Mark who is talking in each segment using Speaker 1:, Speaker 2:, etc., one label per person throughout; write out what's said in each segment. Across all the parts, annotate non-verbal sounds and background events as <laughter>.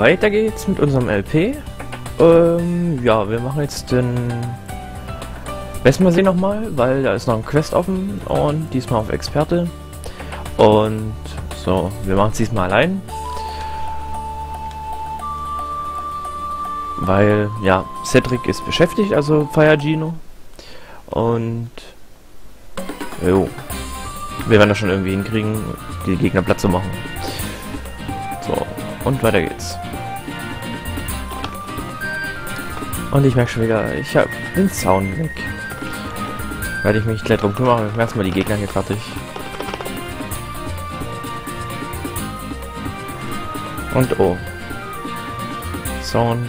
Speaker 1: weiter geht's mit unserem LP. Ähm, ja, wir machen jetzt den Westmersee nochmal, weil da ist noch ein Quest offen und diesmal auf Experte. Und so, wir machen es diesmal allein. Weil, ja, Cedric ist beschäftigt, also Fire Gino. Und, jo, wir werden das schon irgendwie hinkriegen, die Gegner platt zu machen. So, und weiter geht's. Und ich merke schon wieder, ich habe den Sound weg. Werde ich mich gleich drum kümmern. Erstmal die Gegner hier fertig. Und oh. Sound.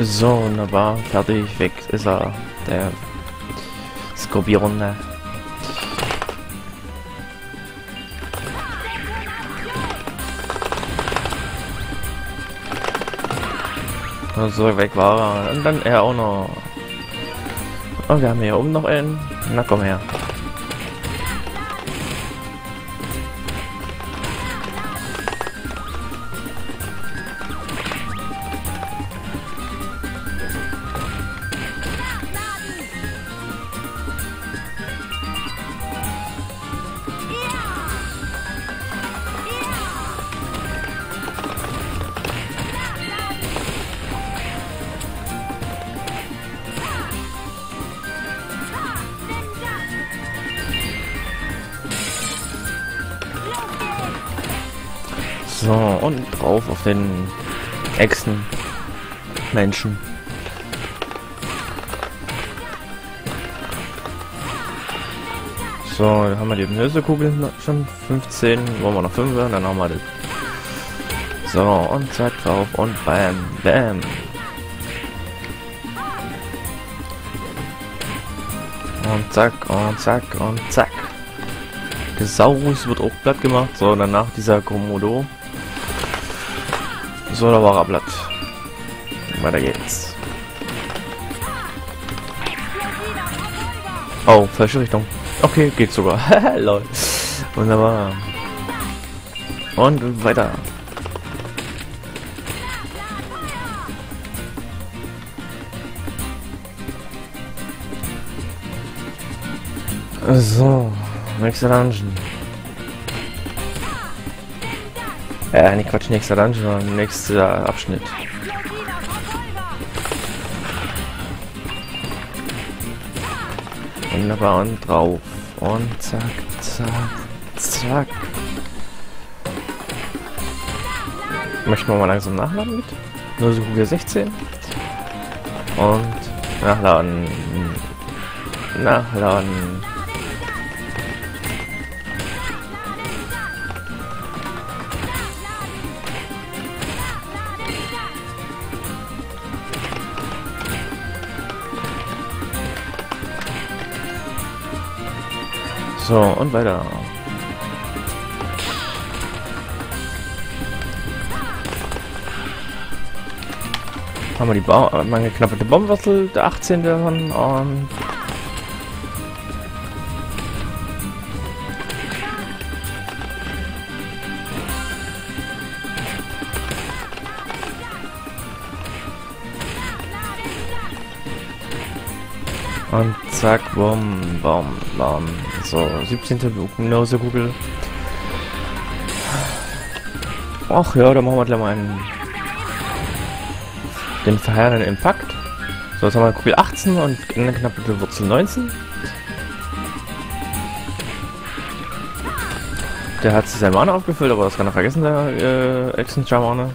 Speaker 1: So, wunderbar. Fertig. Weg ist er. Der Skorpion. So, weg war er. Und dann er auch noch. Und wir haben hier oben noch einen. Na komm her. So, und drauf auf den Echsen Menschen. So, dann haben wir die Hypnosekugel schon 15, wollen wir noch 5, dann haben wir das. So, und zack drauf und bam, bam. Und zack, und zack, und zack. Gesaurus wird auch platt gemacht. So, danach dieser Komodo. So, da war er platt. Weiter geht's. Oh, falsche Richtung. Okay, geht sogar. <laughs> Lol. Wunderbar. Und weiter. So, nächster Dungeon. Äh, nicht Quatsch, nächster Dungeon, nächster Abschnitt. Wunderbar und drauf. Und zack, zack, zack. Möchten wir mal langsam nachladen mit? Nur so Kugel 16. Und nachladen. Nachladen. So, und weiter. Haben wir die ba meine geknappte Baumwurzel, der 18. davon und Und zack, bom, bom, bom. So, 17. Hypnose-Kugel. Ach ja, da machen wir gleich mal einen... Den verheerenden Impact. So, jetzt haben wir Kugel 18 und eine knappe Wurzel 19. Der hat sich sein Mana aufgefüllt, aber das kann er vergessen, der äh, Exen-Schamane.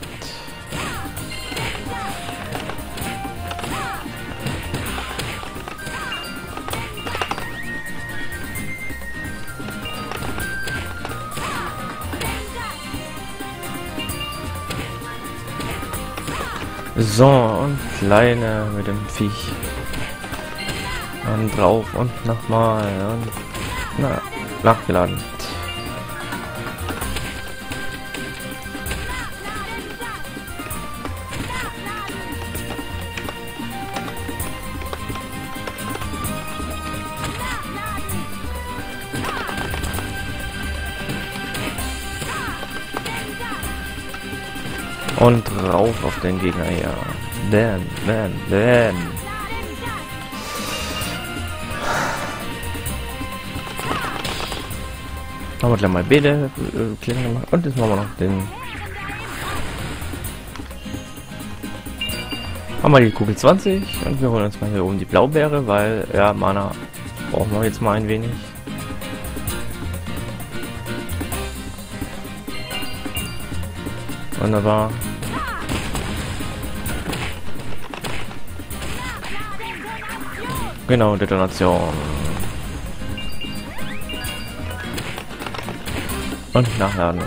Speaker 1: So, und kleine mit dem Viech. Und drauf und nochmal und na, nachgeladen. Und rauf auf den Gegner, ja. Bam, bam, bam. Machen wir gleich mal Bede äh, Klingen gemacht. Und jetzt machen wir noch den. Haben wir die Kugel 20 und wir holen uns mal hier oben die Blaubeere, weil ja, Mana brauchen wir jetzt mal ein wenig. Wunderbar. Genau, Detonation. Und nachladen.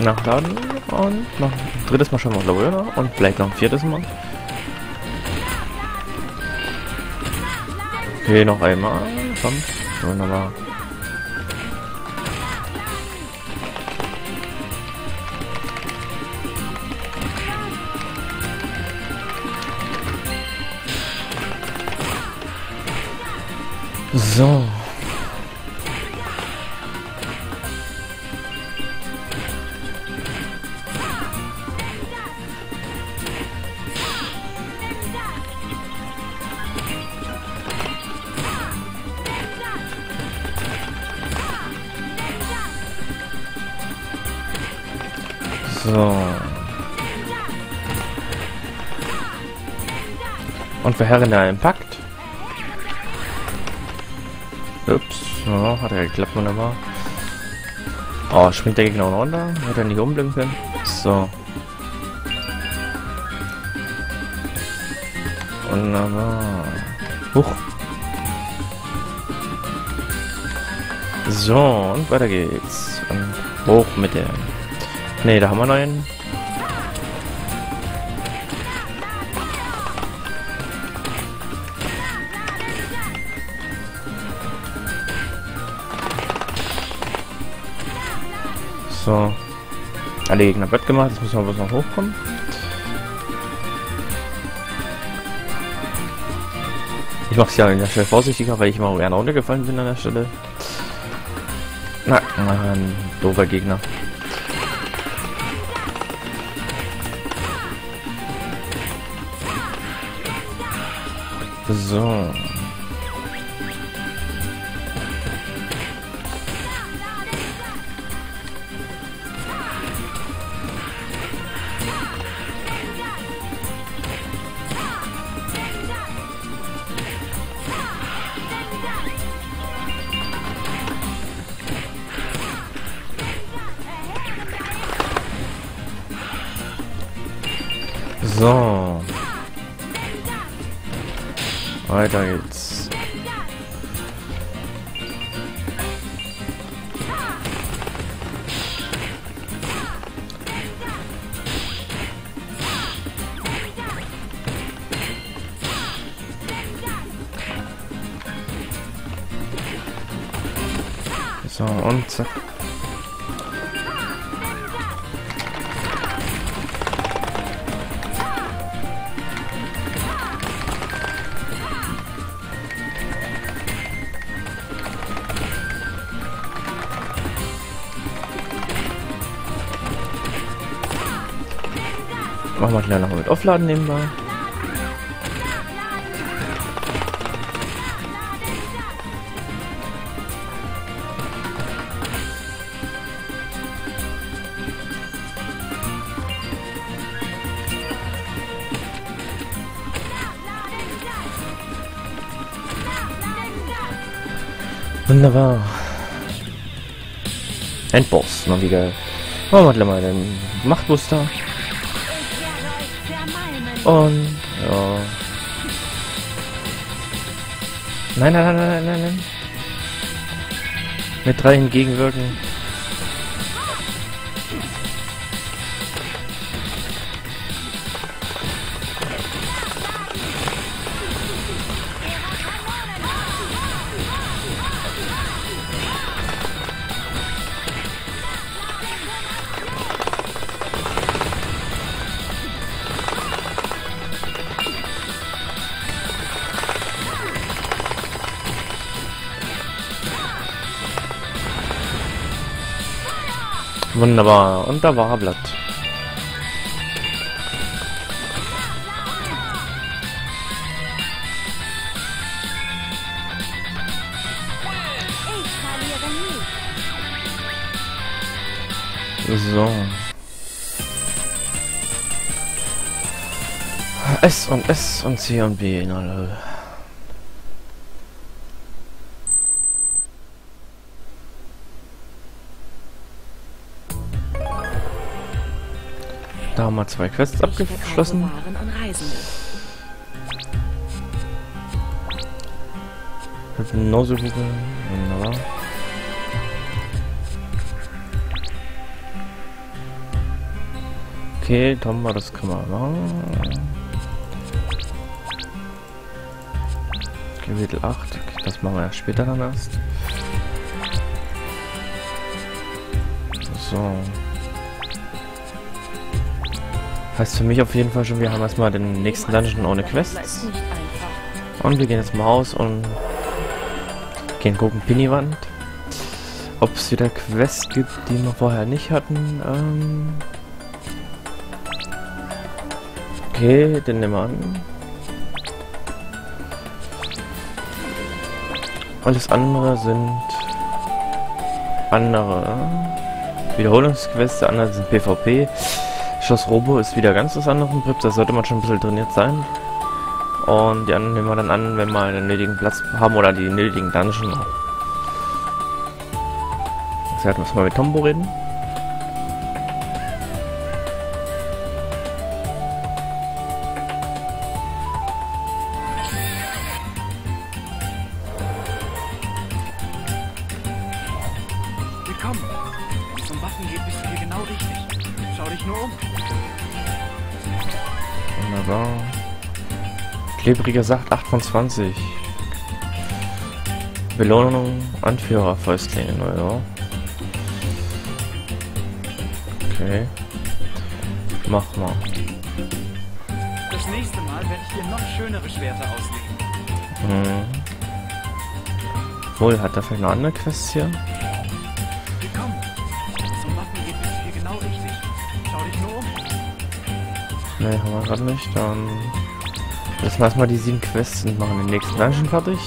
Speaker 1: Nachladen und noch ein drittes Mal schon mal Laura und vielleicht noch ein viertes Mal. Okay, noch einmal. Komm. Wunderbar. So. So. Und verheerender Impact. Ups, ja, hat ja geklappt, wunderbar. Oh, springt der Gegner runter? Hat er nicht umblinken können? So. Wunderbar. Huch. So, und weiter geht's. Und hoch mit der Ne, da haben wir noch einen. So. Alle Gegner Bett gemacht, jetzt müssen wir bloß noch hochkommen. Ich mache es ja an der Stelle vorsichtiger, weil ich mal gerne runtergefallen bin an der Stelle. Na, ein doofer Gegner. So. So. Weiter geht's. So, und zack. Aufladen nebenbei. Wunderbar. Endboss, mal wieder. Machen wir gleich mal den. Und ja. Nein, nein, nein, nein, nein, nein. Mit drei entgegenwirken. Wunderbar. Und da war Blatt. So. S und S und C und B. Na lol. Da haben wir zwei Quests abgeschlossen.
Speaker 2: Reisende.
Speaker 1: Hypnosekugeln. Wunderbar. Okay, Tomba, das können wir machen. Gewitel 8, okay, das machen wir ja später dann erst. So. Heißt für mich auf jeden Fall schon, wir haben erstmal den nächsten Dungeon ohne Quests. Und wir gehen jetzt mal raus und gehen gucken, Pinnywand. Ob es wieder Quests gibt, die wir vorher nicht hatten. Ähm okay, den nehmen wir an. Alles andere sind andere Wiederholungsquests, der andere sind PvP. Schloss Robo ist wieder ganz was anderes im Grip, da sollte man schon ein bisschen trainiert sein. Und die anderen nehmen wir dann an, wenn wir den nötigen Platz haben oder die nötigen Dungeon. Jetzt werden wir mal mit Tombo reden. Klebriger Sacht 8 von 20. Belohnung Anführer Fäustlinge, naja. Okay. Mach mal.
Speaker 3: Das nächste Mal werde ich dir noch schönere Schwerter auslegen.
Speaker 1: Hm. Wohl, hat er vielleicht noch andere Quests hier?
Speaker 3: Willkommen. Wenn es um Waffen geht, du hier genau richtig. Schau dich nur um.
Speaker 1: Ne, haben wir gerade nicht. Dann lassen wir erstmal die sieben Quests und machen den nächsten Dungeon fertig.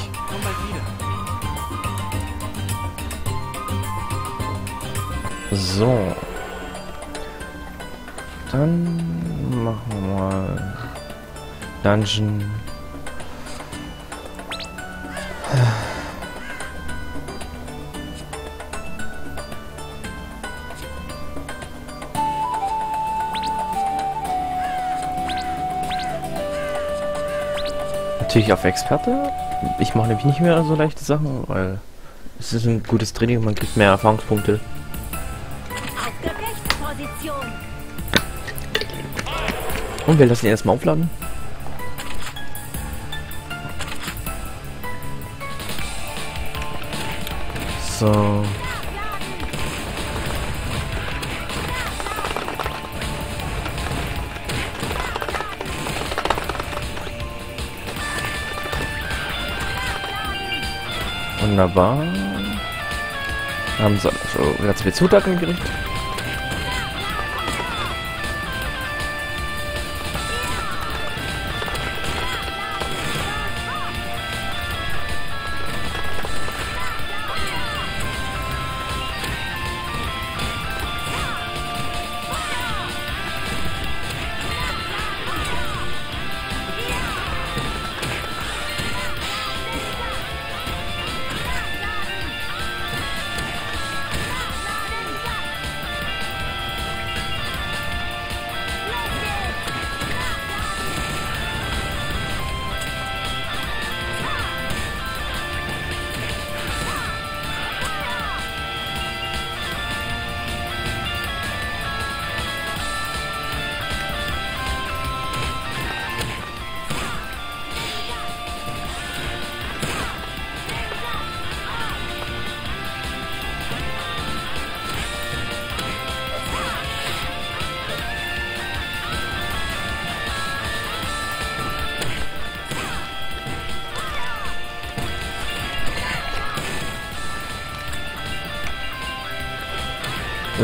Speaker 1: So. Dann machen wir mal Dungeon. Natürlich auf Experte. Ich mache nämlich nicht mehr so leichte Sachen, weil es ist ein gutes Training und man kriegt mehr Erfahrungspunkte. Und wir lassen ihn erstmal aufladen. So. Wunderbar. Haben sie schon wieder zwei Zutaten gekriegt.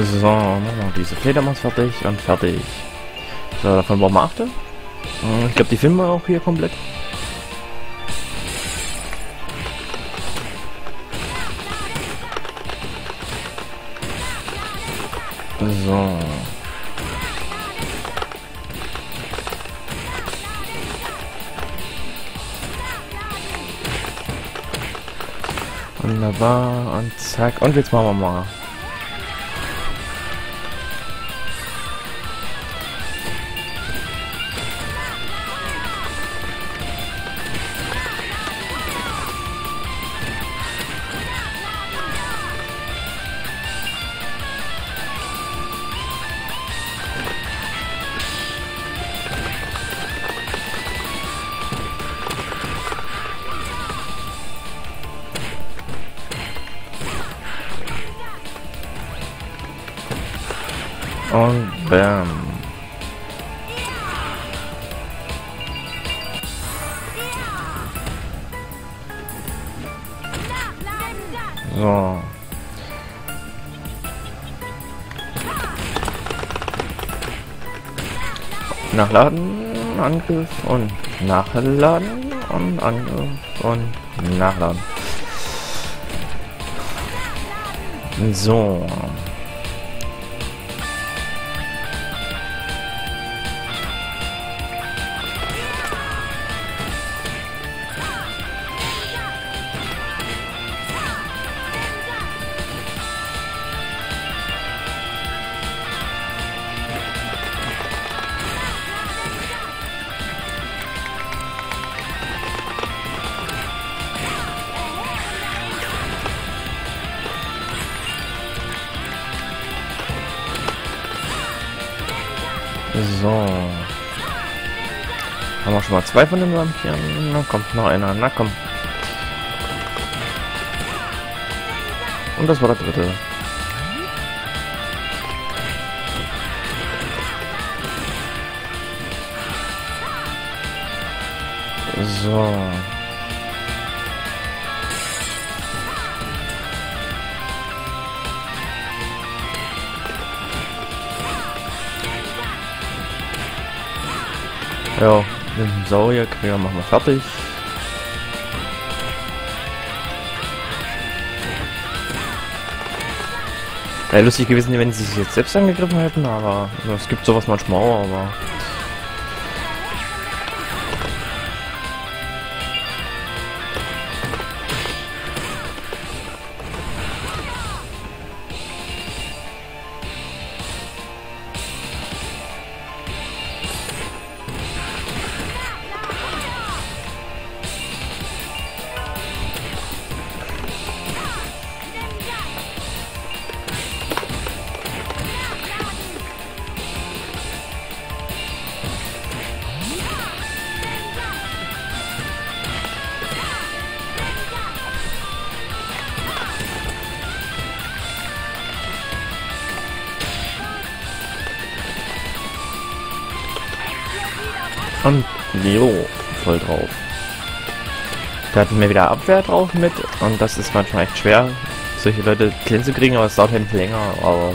Speaker 1: So, machen wir diese Fledermaus fertig und fertig. So, davon brauchen wir achte. Hm, Ich glaube, die filmen wir auch hier komplett. So. Wunderbar und zack. Und jetzt machen wir mal. Nachladen, Angriff und Nachladen und Angriff und Nachladen. So. So. Haben wir schon mal zwei von den Vampiren? Na kommt noch einer. Na komm. Und das war der dritte. So. Ja, den Saurierkrieger machen wir fertig. Wäre lustig gewesen, wenn sie sich jetzt selbst angegriffen hätten, aber also, es gibt sowas manchmal auch, aber... Und jo, voll drauf. Da hatten wir wieder Abwehr drauf mit und das ist manchmal echt schwer, solche Leute clean zu kriegen, aber es dauert halt länger, aber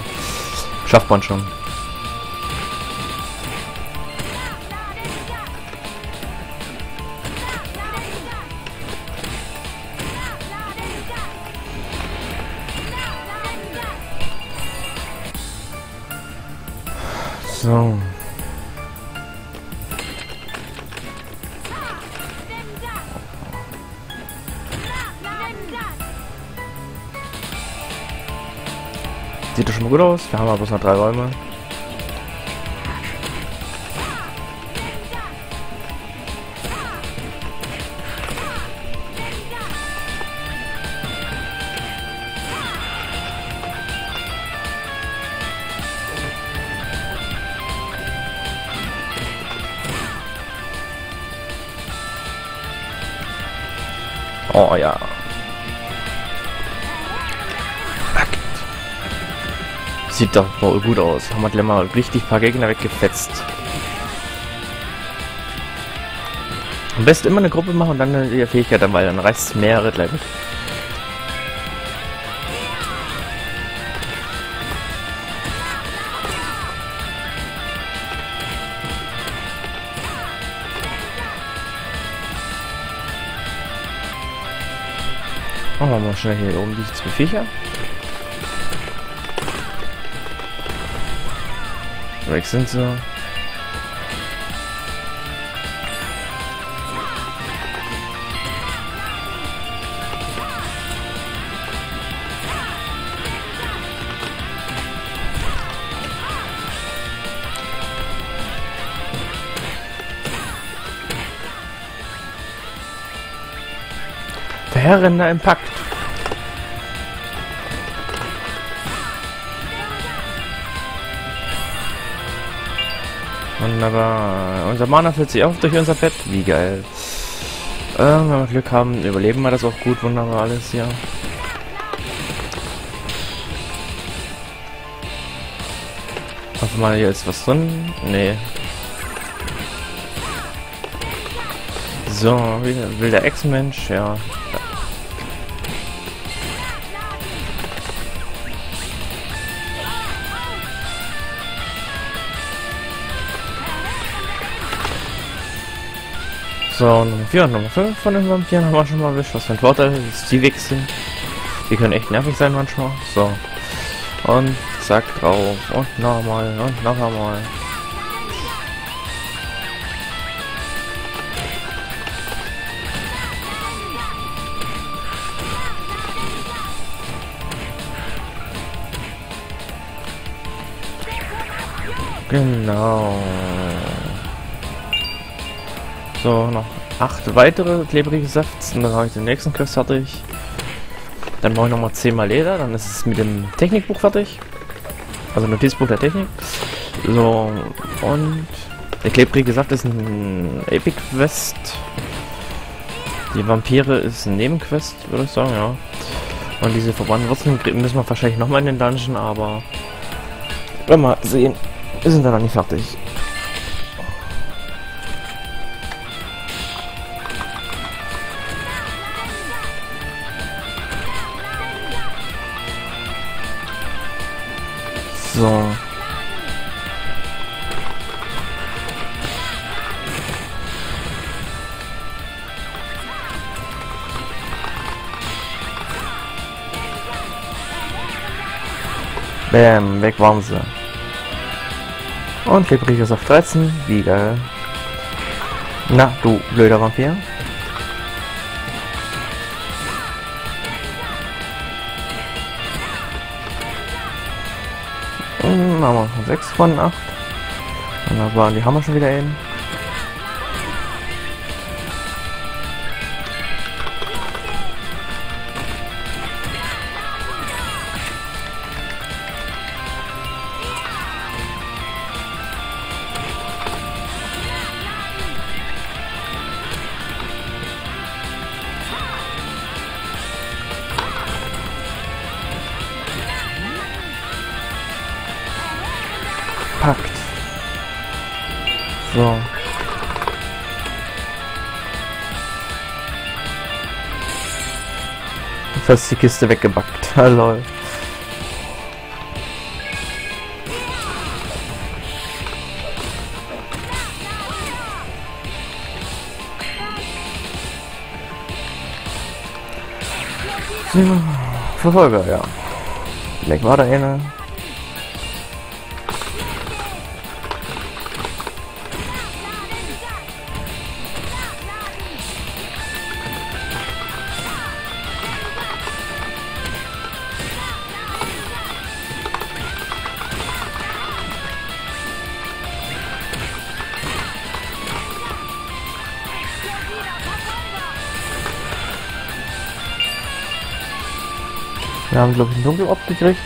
Speaker 1: schafft man schon. So. Gut aus. Wir haben aber bloß noch drei Räume. Oh ja. Sieht doch wohl gut aus. Haben wir gleich mal richtig ein paar Gegner weggefetzt. Am besten immer eine Gruppe machen und dann die Fähigkeit dabei, dann reißt es mehrere gleich. Machen wir mal schnell hier oben die zwei Viecher. Sie. Der Herrenner im Pakt. Wunderbar. Unser Mana füllt sich auf durch unser Bett. Wie geil. Äh, wenn wir Glück haben, überleben wir das auch gut. Wunderbar alles hier. Hoffen mal, hier ist was drin. Nee. So, wieder will der Ex-Mensch, ja. So, Nummer 4 und Nummer 5 von den Vampiren haben wir schon mal erwischt. Was für ein Vorteil, dass die sind. Die können echt nervig sein manchmal. So. Und zack drauf. Und nochmal. Und noch einmal. Genau. So, noch acht weitere klebrige Safts und dann habe ich den nächsten Quest fertig. Dann mache ich nochmal 10 mal Leder, dann ist es mit dem Technikbuch fertig. Also Notizbuch der Technik. So, und der klebrige Saft ist ein Epic Quest. Die Vampire ist ein Nebenquest, würde ich sagen, ja. Und diese verbrannten Wurzeln müssen wir wahrscheinlich nochmal in den Dungeon, aber wenn wir sehen, wir sind dann noch nicht fertig. So. Bäm, weg waren sie. Und Klebriges auf 13, wie geil. Na, du blöder Vampir. 6 von 8. Wunderbar, die haben wir schon wieder eben. Fast die Kiste weggebackt. <laughs> Lol. So, Verfolger, ja. Weg war der eine. Wir haben, glaube ich, einen Dunkelopf gekriegt.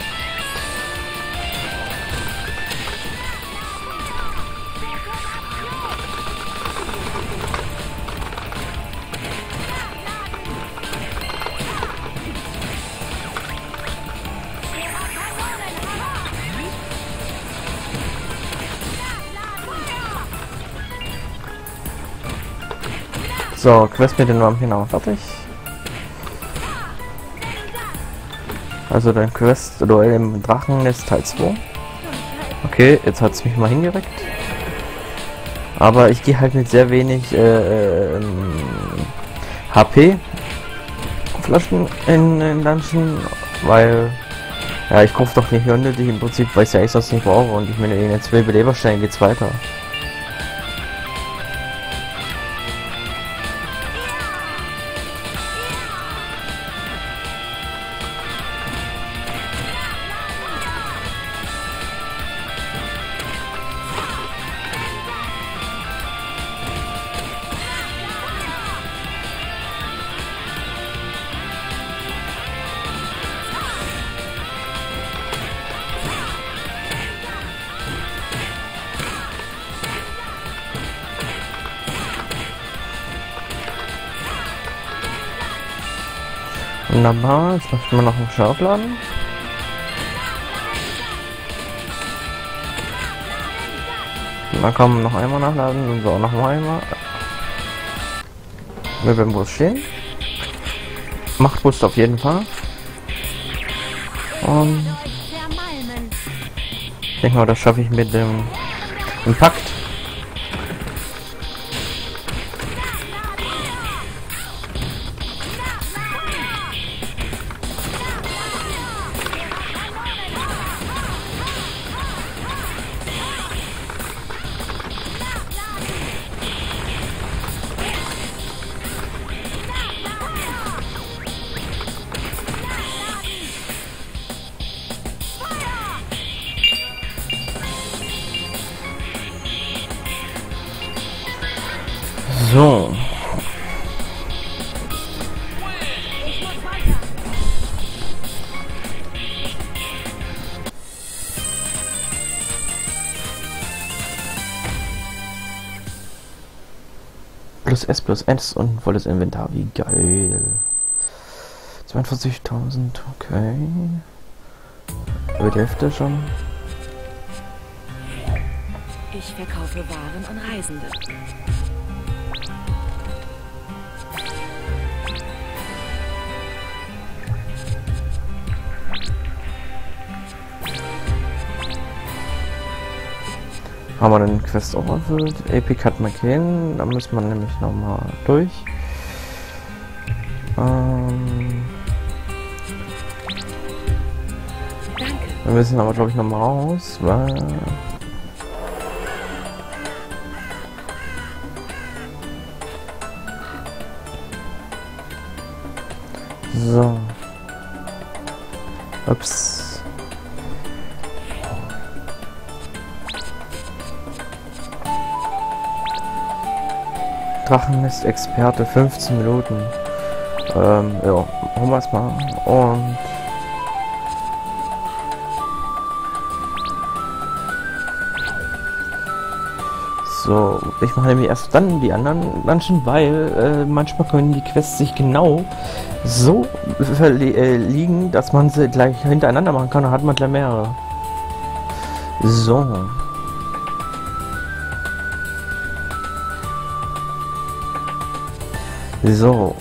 Speaker 1: So, Quest mit den Vampiren haben fertig. Also dein Quest Duell im Drachennest Teil 2. Okay, jetzt hat es mich mal hingereckt. Aber ich gehe halt mit sehr wenig äh, ähm, HP Flaschen in den Dungeon, weil ja, ich kaufe doch nicht unnötig im Prinzip, weil ich ja echt sonst nicht brauche und ich mir jetzt will Beleberstein geht's weiter. Wunderbar, jetzt möchten wir noch einen Schaufladen. Dann kommen noch einmal nachladen und so noch einmal. Wir werden Bus stehen. Macht Boost auf jeden Fall. Und ich denke mal, das schaffe ich mit dem Impact. So. Plus S plus S und volles Inventar. Wie geil. 42.000, okay. Über die Hälfte schon.
Speaker 2: Ich verkaufe Waren an Reisende.
Speaker 1: Haben wir den Quest auch erfüllt. Epic hat McCain, da muss man nämlich nochmal durch. Ähm, wir müssen aber glaube ich nochmal raus, weil... So. Ups. Drachenmist Experte 15 Minuten. Ähm, ja, machen wir es mal. Und so, ich mache nämlich erst dann die anderen Dungeon, weil äh, manchmal können die Quests sich genau so äh, liegen, dass man sie gleich hintereinander machen kann. Dann hat man gleich mehrere. So. So,